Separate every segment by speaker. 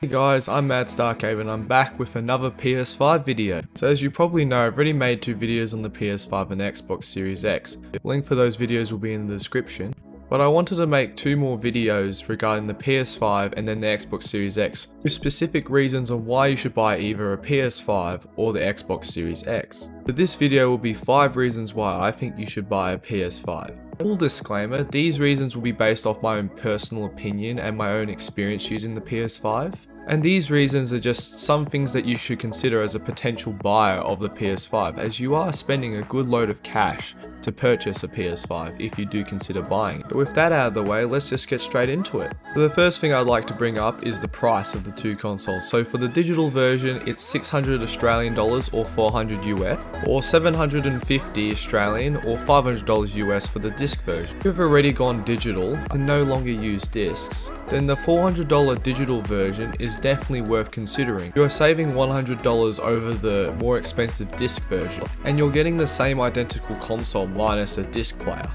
Speaker 1: Hey guys, I'm Mad Stark Aven and I'm back with another PS5 video. So as you probably know, I've already made two videos on the PS5 and Xbox Series X. The link for those videos will be in the description. But I wanted to make two more videos regarding the PS5 and then the Xbox Series X with specific reasons on why you should buy either a PS5 or the Xbox Series X. But this video will be 5 reasons why I think you should buy a PS5. Full disclaimer, these reasons will be based off my own personal opinion and my own experience using the PS5. And these reasons are just some things that you should consider as a potential buyer of the PS5 as you are spending a good load of cash to purchase a PS5 if you do consider buying. But with that out of the way, let's just get straight into it. So the first thing I'd like to bring up is the price of the two consoles. So for the digital version, it's 600 Australian dollars or 400 US, or 750 Australian or 500 dollars US for the disc version. If you've already gone digital and no longer use discs, then the $400 digital version is definitely worth considering. You're saving $100 over the more expensive disc version, and you're getting the same identical console minus a disc player.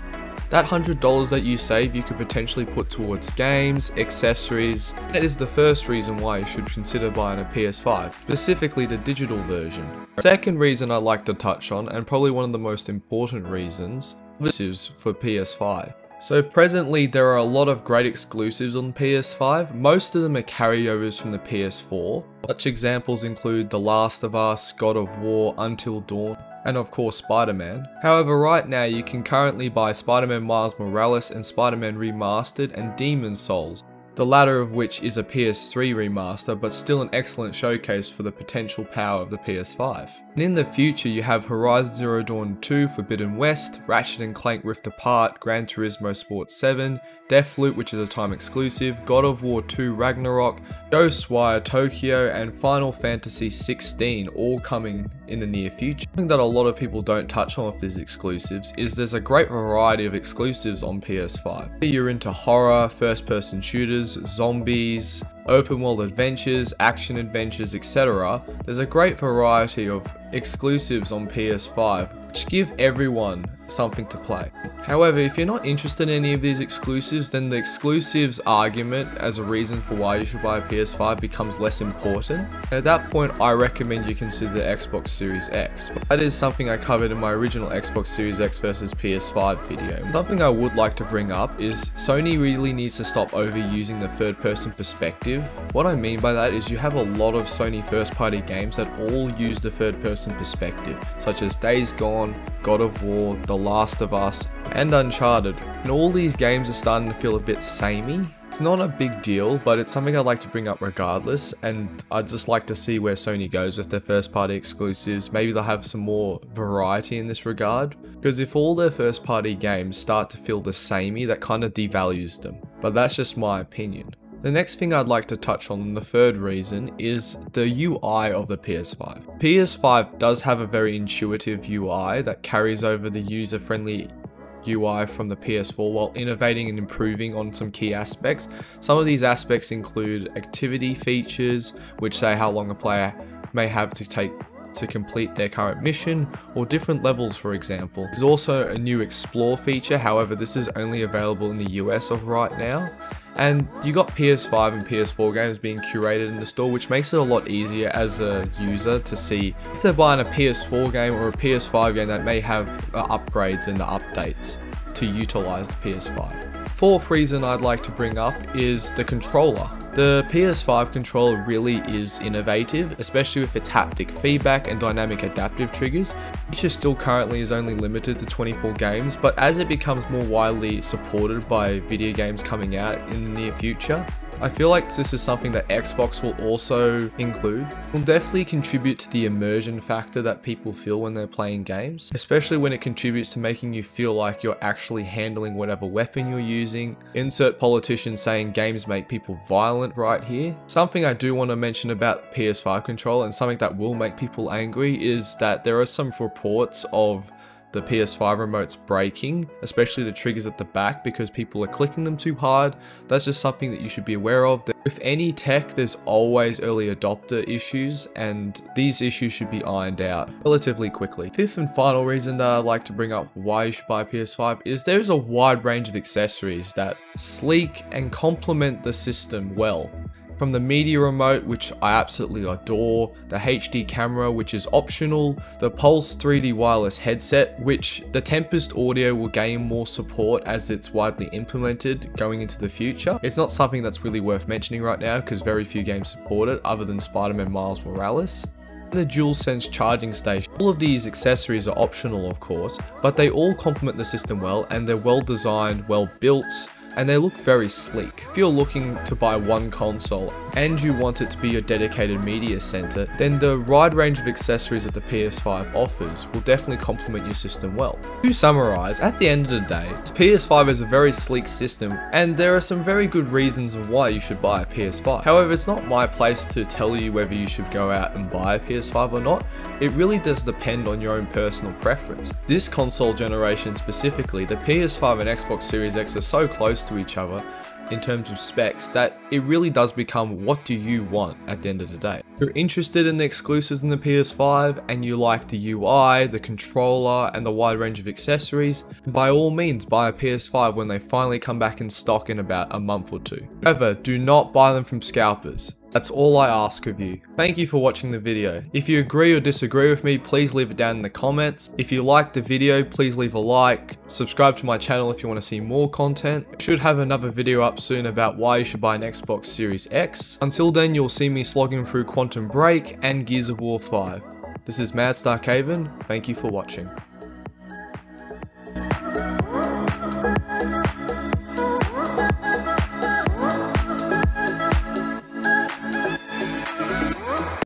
Speaker 1: That $100 that you save you could potentially put towards games, accessories. That is the first reason why you should consider buying a PS5, specifically the digital version. Second reason I'd like to touch on, and probably one of the most important reasons, is for PS5. So presently there are a lot of great exclusives on PS5, most of them are carryovers from the PS4. Such examples include The Last of Us, God of War, Until Dawn, and of course Spider-Man. However, right now you can currently buy Spider-Man Miles Morales and Spider-Man Remastered and Demon's Souls the latter of which is a PS3 remaster but still an excellent showcase for the potential power of the PS5. And in the future you have Horizon Zero Dawn 2 Forbidden West, Ratchet & Clank Rift Apart, Gran Turismo Sport 7, Deathloop which is a time exclusive, God of War 2 Ragnarok, Ghostwire Tokyo and Final Fantasy 16 all coming in the near future. Something that a lot of people don't touch on with these exclusives is there's a great variety of exclusives on PS5. If you're into horror, first person shooters, zombies, open world adventures, action adventures, etc. There's a great variety of exclusives on PS5 which give everyone something to play. However, if you're not interested in any of these exclusives, then the exclusives argument as a reason for why you should buy a PS5 becomes less important. And at that point, I recommend you consider the Xbox Series X. That is something I covered in my original Xbox Series X versus PS5 video. Something I would like to bring up is Sony really needs to stop overusing the third person perspective. What I mean by that is you have a lot of Sony first party games that all use the third person perspective, such as Days Gone, God of War, The Last of Us, and Uncharted. And all these games are starting to feel a bit samey. It's not a big deal, but it's something I'd like to bring up regardless, and I'd just like to see where Sony goes with their first party exclusives. Maybe they'll have some more variety in this regard, because if all their first party games start to feel the samey, that kind of devalues them. But that's just my opinion. The next thing I'd like to touch on, and the third reason, is the UI of the PS5. PS5 does have a very intuitive UI that carries over the user-friendly UI from the PS4 while innovating and improving on some key aspects. Some of these aspects include activity features, which say how long a player may have to take to complete their current mission, or different levels for example. There's also a new explore feature, however this is only available in the US of right now. And you got PS5 and PS4 games being curated in the store, which makes it a lot easier as a user to see if they're buying a PS4 game or a PS5 game that may have uh, upgrades and updates to utilize the PS5. Fourth reason I'd like to bring up is the controller. The PS5 controller really is innovative, especially with its haptic feedback and dynamic adaptive triggers. Feature still currently is only limited to 24 games, but as it becomes more widely supported by video games coming out in the near future, I feel like this is something that Xbox will also include. Will definitely contribute to the immersion factor that people feel when they're playing games, especially when it contributes to making you feel like you're actually handling whatever weapon you're using. Insert politician saying games make people violent right here. Something I do want to mention about PS5 control and something that will make people angry is that there are some reports of the PS5 remote's breaking, especially the triggers at the back because people are clicking them too hard. That's just something that you should be aware of. With any tech, there's always early adopter issues and these issues should be ironed out relatively quickly. Fifth and final reason that I'd like to bring up why you should buy a PS5 is there's a wide range of accessories that sleek and complement the system well. From the media remote, which I absolutely adore, the HD camera, which is optional, the Pulse 3D wireless headset, which the Tempest audio will gain more support as it's widely implemented going into the future. It's not something that's really worth mentioning right now because very few games support it other than Spider-Man Miles Morales And the DualSense charging station. All of these accessories are optional of course, but they all complement the system well and they're well designed, well built, and they look very sleek. If you're looking to buy one console and you want it to be your dedicated media center, then the wide range of accessories that the PS5 offers will definitely complement your system well. To summarize, at the end of the day, the PS5 is a very sleek system and there are some very good reasons why you should buy a PS5. However, it's not my place to tell you whether you should go out and buy a PS5 or not. It really does depend on your own personal preference. This console generation specifically, the PS5 and Xbox Series X are so close to each other in terms of specs that it really does become what do you want at the end of the day. If you're interested in the exclusives in the PS5 and you like the UI, the controller and the wide range of accessories, by all means buy a PS5 when they finally come back in stock in about a month or two. However, do not buy them from scalpers. That's all I ask of you. Thank you for watching the video. If you agree or disagree with me, please leave it down in the comments. If you liked the video, please leave a like. Subscribe to my channel if you want to see more content. I should have another video up soon about why you should buy an Xbox Series X. Until then, you'll see me slogging through Quantum Break and Gears of War 5. This is Mad Stark Aven. Thank you for watching.